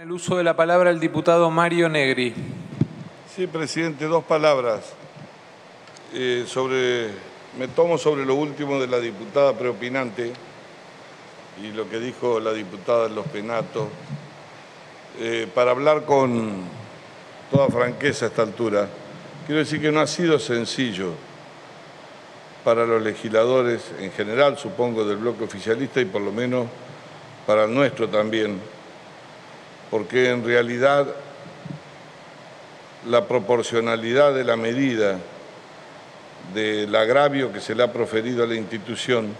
El uso de la palabra el diputado Mario Negri. Sí, presidente, dos palabras. Eh, sobre, me tomo sobre lo último de la diputada preopinante y lo que dijo la diputada de los penatos, eh, para hablar con toda franqueza a esta altura. Quiero decir que no ha sido sencillo para los legisladores en general, supongo, del bloque oficialista y por lo menos para el nuestro también, porque en realidad la proporcionalidad de la medida del agravio que se le ha proferido a la institución,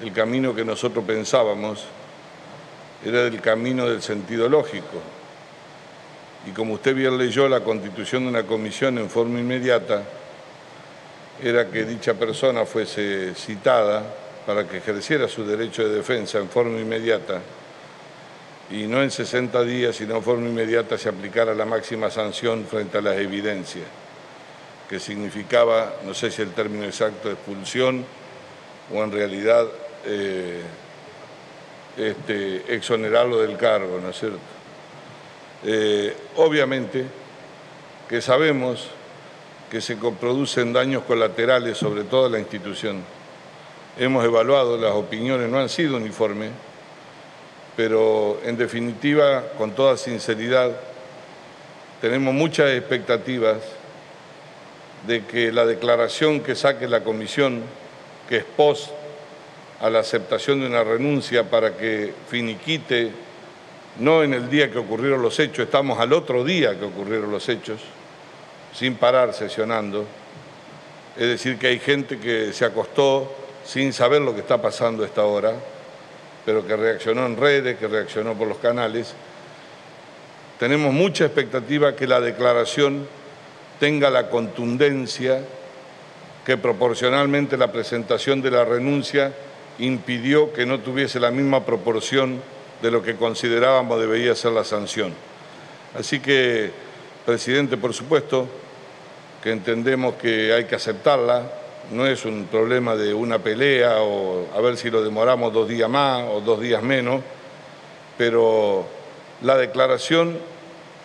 el camino que nosotros pensábamos, era del camino del sentido lógico. Y como usted bien leyó la constitución de una comisión en forma inmediata, era que dicha persona fuese citada para que ejerciera su derecho de defensa en forma inmediata y no en 60 días, sino en forma inmediata se aplicara la máxima sanción frente a las evidencias, que significaba, no sé si el término exacto, expulsión o en realidad eh, este, exonerarlo del cargo, ¿no es cierto? Eh, obviamente que sabemos que se producen daños colaterales sobre toda la institución. Hemos evaluado, las opiniones no han sido uniformes, pero en definitiva, con toda sinceridad, tenemos muchas expectativas de que la declaración que saque la comisión, que es post a la aceptación de una renuncia para que finiquite, no en el día que ocurrieron los hechos, estamos al otro día que ocurrieron los hechos, sin parar sesionando. Es decir, que hay gente que se acostó sin saber lo que está pasando a esta hora pero que reaccionó en redes, que reaccionó por los canales. Tenemos mucha expectativa que la declaración tenga la contundencia que proporcionalmente la presentación de la renuncia impidió que no tuviese la misma proporción de lo que considerábamos debería ser la sanción. Así que, presidente, por supuesto que entendemos que hay que aceptarla, no es un problema de una pelea o a ver si lo demoramos dos días más o dos días menos, pero la declaración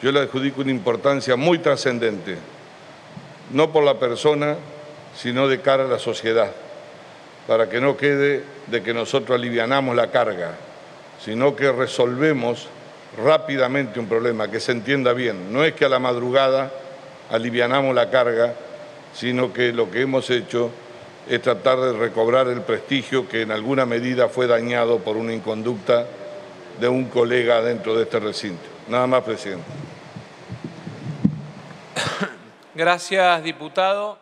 yo le adjudico una importancia muy trascendente, no por la persona, sino de cara a la sociedad, para que no quede de que nosotros alivianamos la carga, sino que resolvemos rápidamente un problema, que se entienda bien. No es que a la madrugada alivianamos la carga, sino que lo que hemos hecho es tratar de recobrar el prestigio que en alguna medida fue dañado por una inconducta de un colega dentro de este recinto. Nada más, presidente. Gracias, diputado.